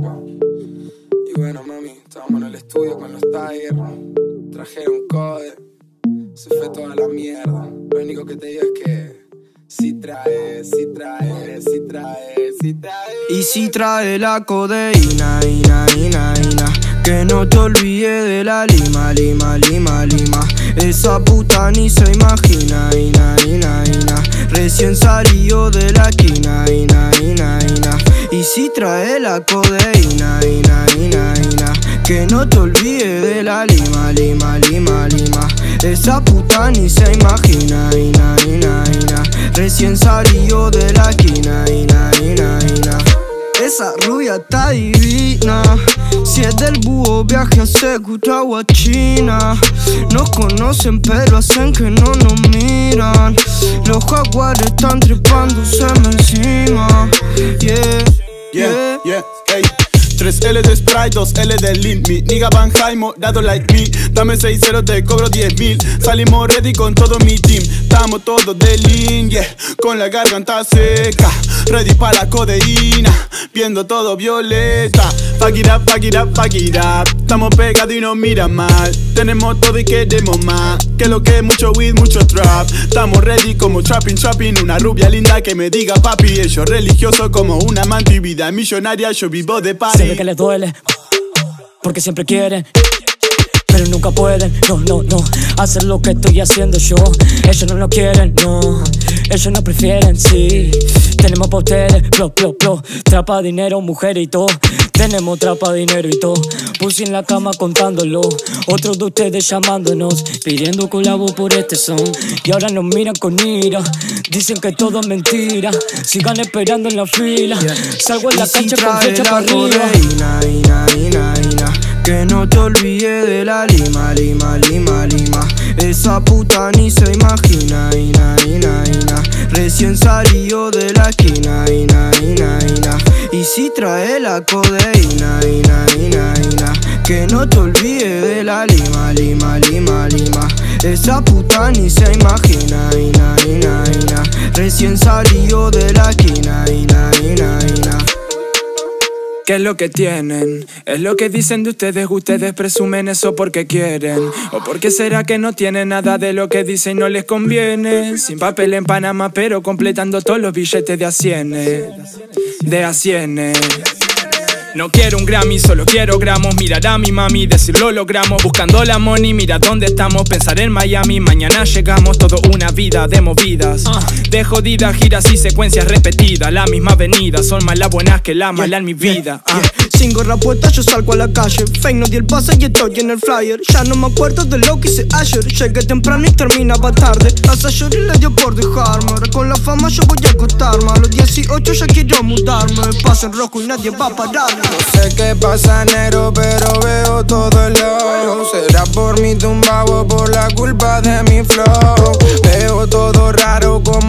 Y bueno, mami, estábamos en el estudio con los Tiger. Trajeron code. Se fue toda la mierda. Lo único que te digo es que. Si trae, si trae, si trae, si trae. Y si trae la codeína, ina, ina, ina. Que no te olvides de la lima, lima, lima, lima. Esa puta ni se imagina, ina, ina, ina. Recién salió de la esquina, ina, ina, ina. Y si trae la codeína, ina, ina, ina Que no te olvides de la lima, lima, lima, lima. Esa puta ni se imagina, ina, ina, ina. Recién salió de la esquina, ina, ina, ina. Esa rubia está divina Del búho viaje a Secuta o a China. Nos conocen pero hacen que no nos miran. Los jaguares están trepándose encima. Yeah Yeah, yeah, hey. 3 L de Sprite, 2 L de Lean Mi. Nigga Van Jaimo, dado like me. Dame 6 0 te cobro 10 mil. Salimos ready con todo mi team. Estamos todos de lean, yeah Con la garganta seca Ready para la codeína. Viendo todo violeta. Fuck it up, fuck it up, fuck it up. Estamos pegados y no mira mal. Tenemos todo y queremos más. Que lo que es mucho weed, mucho trap. Estamos ready como trapping, trapping. Una rubia linda que me diga papi Ellos religioso como una amante y vida millonaria. Yo vivo de party Se ve que les duele Porque siempre quieren pero nunca pueden, no, no, no. Hacer lo que estoy haciendo yo. Ellos no lo quieren, no. Ellos no prefieren, sí. Tenemos pa' ustedes, plo, plo, plo Trapa dinero, mujer y todo. Tenemos trapa dinero y todo. Puse en la cama contándolo. Otros de ustedes llamándonos. Pidiendo colabo por este son. Y ahora nos miran con ira. Dicen que todo es mentira. Sigan esperando en la fila. Salgo en la cancha con flecha para arriba Que no te olvides de la lima, lima, lima, lima Esa puta ni se imagina, ina, ina, ina Recién salió de la esquina, ina, ina, Y si trae la codeína, ina, ina, Que no te olvides de la lima, lima, lima, lima Esa puta ni se imagina, ina, ina, ina Recién salió de la esquina, ina, ina, ina ¿Qué es lo que tienen? Es lo que dicen de ustedes, ustedes presumen eso porque quieren. ¿O porque será que no tienen nada de lo que dicen y no les conviene? Sin papel en Panamá, pero completando todos los billetes de a. De a. No quiero un Grammy, solo quiero gramos. Mirar a mi mami, decirlo logramos. Buscando la money, mira dónde estamos. Pensar en Miami, mañana llegamos. Todo una vida de movidas. De jodidas, giras y secuencias repetidas. La misma avenida, son más las buenas que la mala en mi vida. Ah. Sin gorra puesta yo salgo a la calle. Fake no di el pase y estoy en el flyer. Ya no me acuerdo de lo que hice ayer. Llegué temprano y terminaba tarde. Hasta lloré le dio por dejarme. Ahora con la fama yo voy a acostarme. A los 18 ya quiero mudarme. Paso en rojo y nadie va a pararme. No sé qué pasa negro, pero veo todo el ojo. Será por mi tumbao o por la culpa de mi flow. Veo todo raro como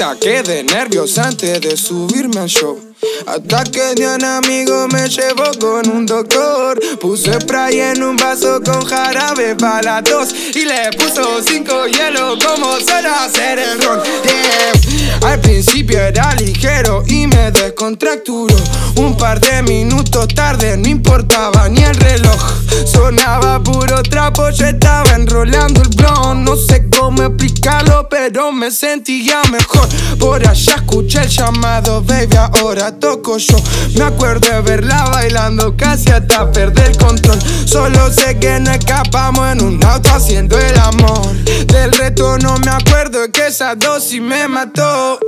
ataque de nervios antes de subirme al show. Hasta que de un amigo me llevó con un doctor. Puse spray en un vaso con jarabe para la tos Y le puso cinco hielos como suele hacer el. Al principio era ligero y me descontracturó. Un par de minutos tarde no importaba yo estaba enrolando el blon. No sé cómo explicarlo pero me sentía mejor. Por allá escuché el llamado baby ahora toco yo. Me acuerdo de verla bailando casi hasta perder el control. Solo sé que no escapamos en un auto haciendo el amor. Del resto no me acuerdo que esa dosis me mató.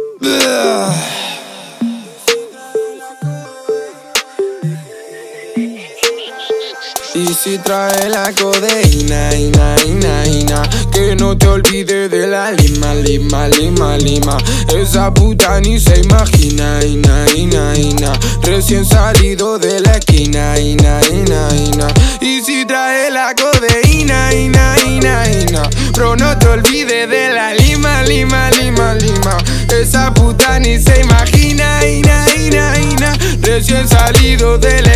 Y si trae la codeína, ina, ina, ina Que no te olvides de la lima, lima, lima, lima. Esa puta ni se imagina, ina, ina, ina. Recién salido de la esquina, ina, ina, ina. Y si trae la codeína, ina, ina, ina. Bro, no te olvides de la lima, lima, lima, lima. Esa puta ni se imagina, ina, ina, ina. Recién salido de la